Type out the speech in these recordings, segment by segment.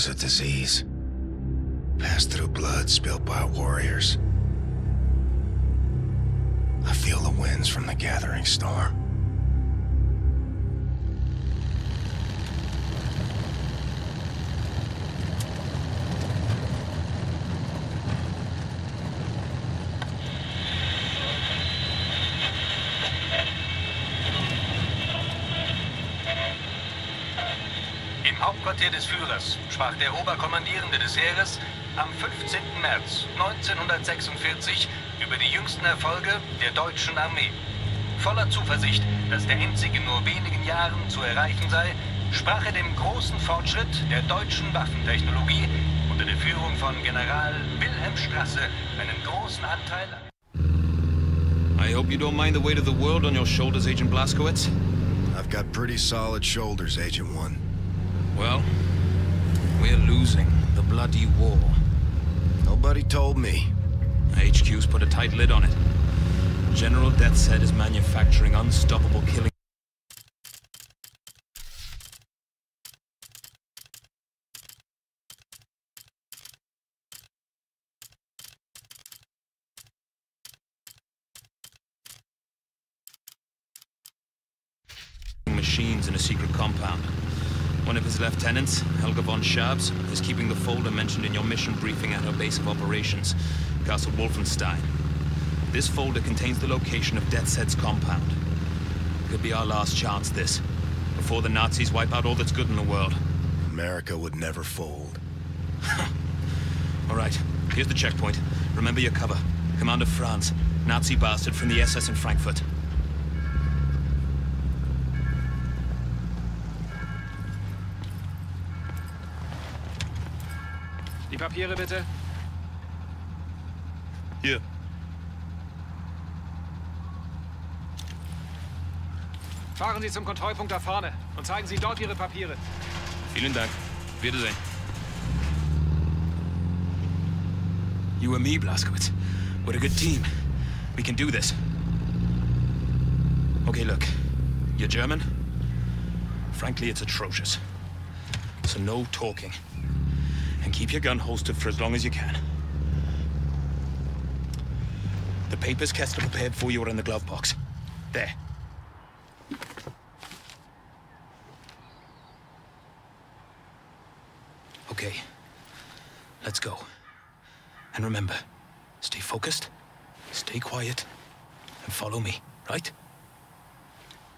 is a disease. Passed through blood spilled by warriors. I feel the winds from the gathering storm. Hauptquartier des Führers sprach der Oberkommandierende des Heeres am 15. März 1946 über die jüngsten Erfolge der deutschen Armee. Voller Zuversicht, dass der Endsieg in nur wenigen Jahren zu erreichen sei, sprach er dem großen Fortschritt der deutschen Waffentechnologie unter der Führung von General Wilhelm Strasse einen großen Anteil I hope you don't mind the weight of the world on your shoulders, Agent Blaskowitz. I've got pretty solid shoulders, Agent One. Well, we're losing the bloody war. Nobody told me. HQ's put a tight lid on it. General Death's Head is manufacturing unstoppable killing. machines in a secret compound. One of his lieutenants, Helga von Schabbs, is keeping the folder mentioned in your mission briefing at her base of operations, Castle Wolfenstein. This folder contains the location of Death's Head's compound. Could be our last chance, this. Before the Nazis wipe out all that's good in the world. America would never fold. All right, here's the checkpoint. Remember your cover. Commander Franz, Nazi bastard from the SS in Frankfurt. Papiere bitte. Hier. Fahren Sie zum Kontrollpunkt da vorne und zeigen Sie dort Ihre Papiere. Vielen Dank. Wiedersehen. You and me, Blaskowitz. We're a good team. We can do this. Okay, look. You're German? Frankly, it's atrocious. So no talking. And keep your gun holstered for as long as you can. The papers Kessler prepared for you are in the glove box. There. Okay. Let's go. And remember, stay focused, stay quiet, and follow me, right?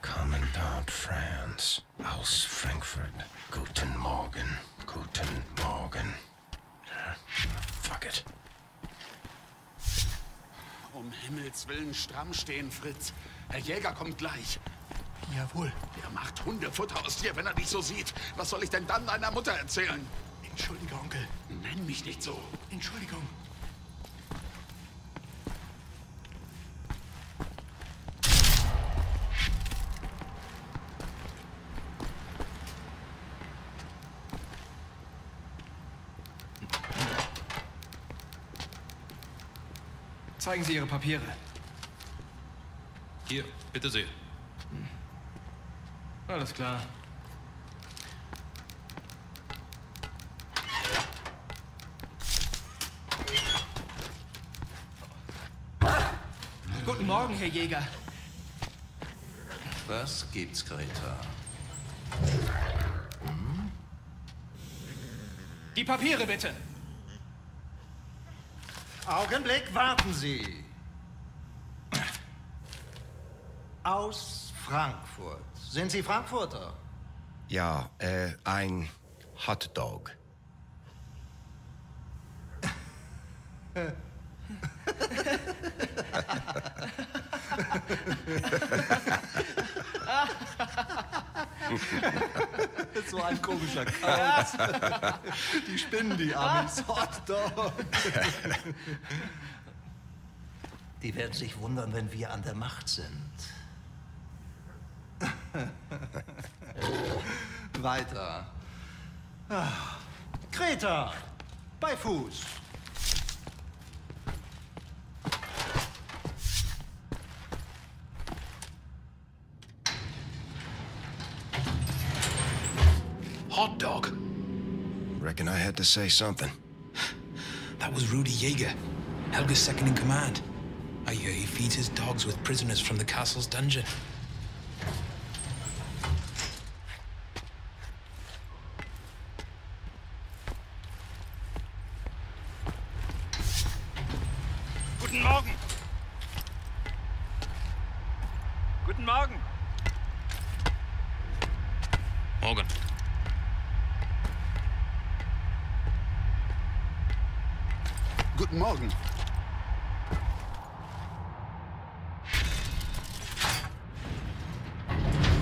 Commandant Franz aus Frankfurt. Guten Morgen. Guten Morgen. Fuck it. Um Himmels Willen stramm stehen, Fritz. Herr Jäger kommt gleich. Jawohl. Der macht Hundefutter aus dir, wenn er dich so sieht. Was soll ich denn dann deiner Mutter erzählen? Entschuldige, Onkel. Nenn mich nicht so. Entschuldigung. Zeigen Sie Ihre Papiere. Hier, bitte sehr. Alles klar. Guten Morgen, Herr Jäger. Was gibt's, Greta? Die Papiere bitte. Augenblick, warten Sie. Aus Frankfurt. Sind Sie Frankfurter? Ja, äh, ein Hotdog. So ein komischer Kauz. Die spinnen die Amis. Hotdog. Die werden sich wundern, wenn wir an der Macht sind. Weiter. Ah, Kreta. Bei Fuß. Hot dog. reckon I had to say something. That was Rudi Jäger, Helga's second in command. I hear he feeds his dogs with prisoners from the castle's dungeon.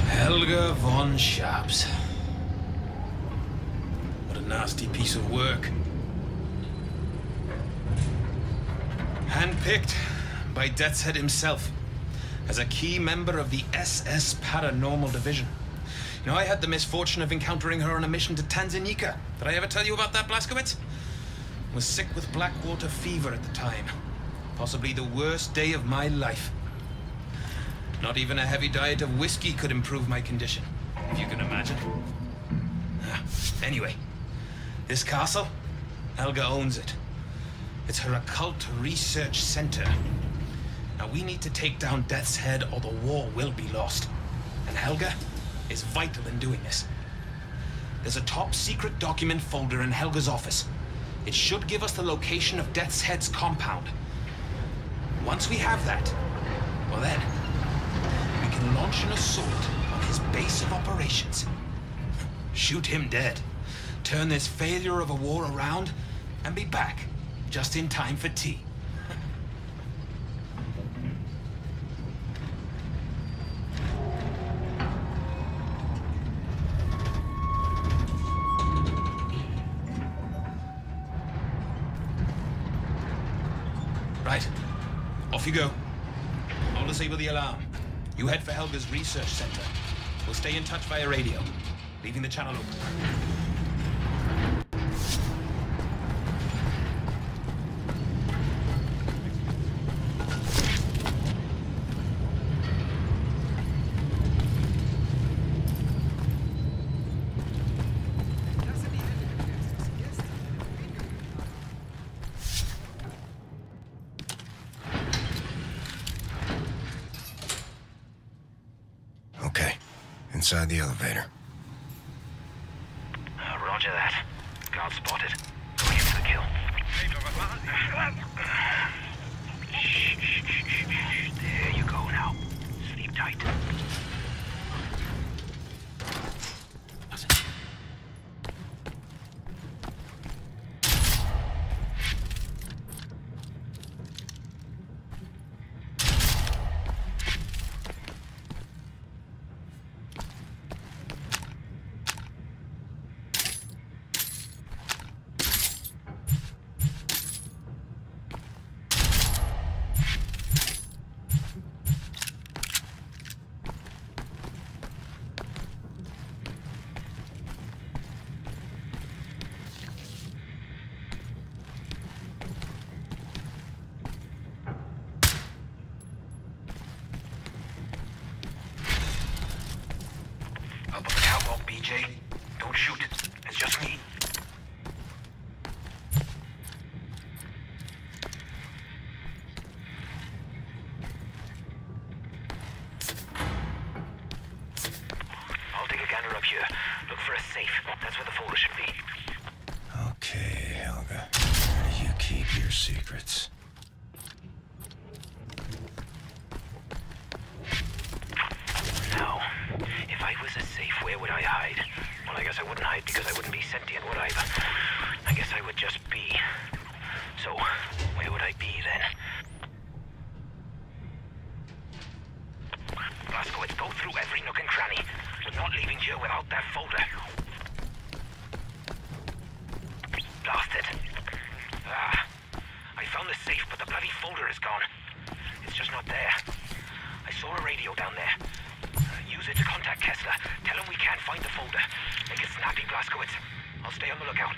Helga von Schabbs. What a nasty piece of work. Handpicked by Death's Head himself as a key member of the SS Paranormal Division. You know, I had the misfortune of encountering her on a mission to Tanzania. Did I ever tell you about that, Blazkowicz? Was sick with blackwater fever at the time. Possibly the worst day of my life. Not even a heavy diet of whiskey could improve my condition, if you can imagine. Ah, Anyway, this castle, Helga owns it. It's her occult research center. Now we need to take down Death's Head or the war will be lost. And Helga is vital in doing this. There's a top secret document folder in Helga's office. It should give us the location of Death's Head's compound. Once we have that, well then, we can launch an assault on his base of operations. Shoot him dead. Turn this failure of a war around, and be back just in time for tea. Off you go. I'll disable the alarm. You head for Helga's research center. We'll stay in touch via radio, leaving the channel open. Inside the elevator. Uh, roger that. Guard spotted. Going in for the kill. Shh, shh, shh, shh, shh. There you go now. Sleep tight. Up on the catwalk, BJ. Don't shoot. It's just me. Folder is gone. It's just not there. I saw a radio down there. Uh, use it to contact Kessler. Tell him we can't find the folder. Make it snappy, Blazkowicz. I'll stay on the lookout.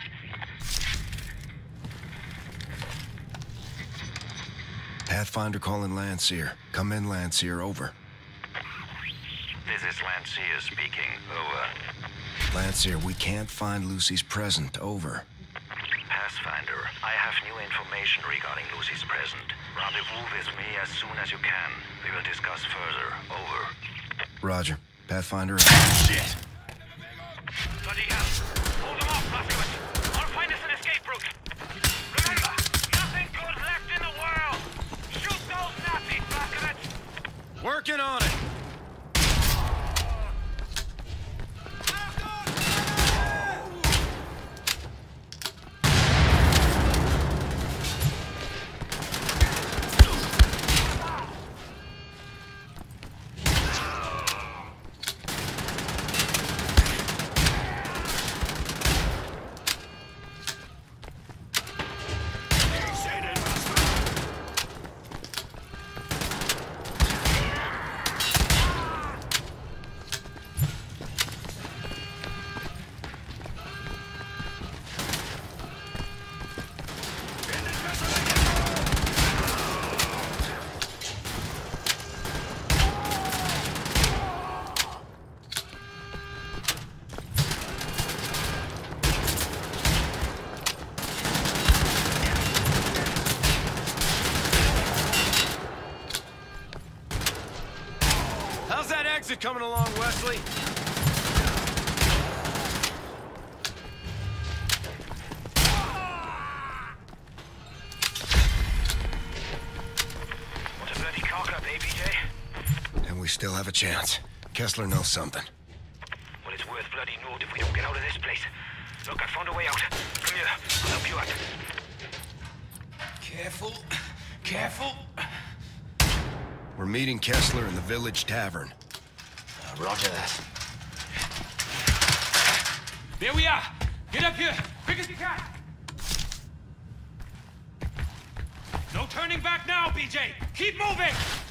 Pathfinder calling Landseer. Come in, Landseer. Over. This is Lancia speaking. Over. Lancier, we can't find Lucy's present. Over. Pathfinder, I have new information regarding Lucy's present. Rendezvous with me as soon as you can. We will discuss further. Over. Roger. Pathfinder. Shit! Bloody hell! Hold them off, Blazkowicz! I'll find us an escape route! Remember, nothing good left in the world! Shoot those Nazis, Blazkowicz! Working on it! Coming along, Wesley? What a bloody cock-up, eh, BJ? And we still have a chance. Kessler knows something. Well, it's worth bloody note if we don't get out of this place. Look, I found a way out. Come here, I'll help you out. Careful. Careful. We're meeting Kessler in the village tavern. Roger that. There we are! Get up here! Quick as you can! No turning back now, BJ! Keep moving!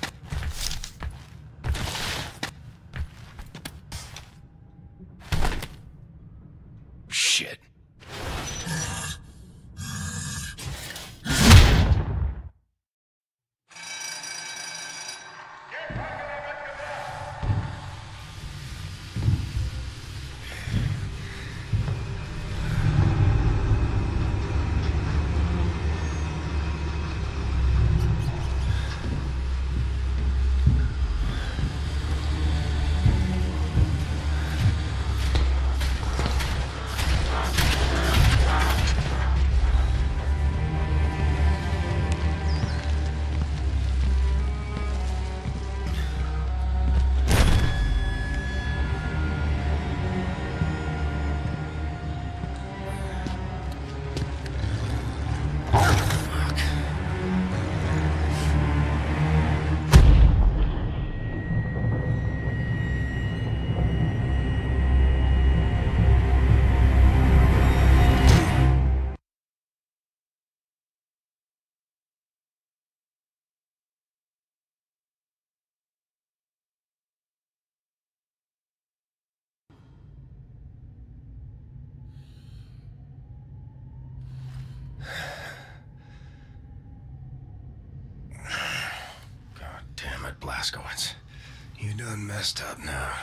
Blazkowicz. You done messed up now.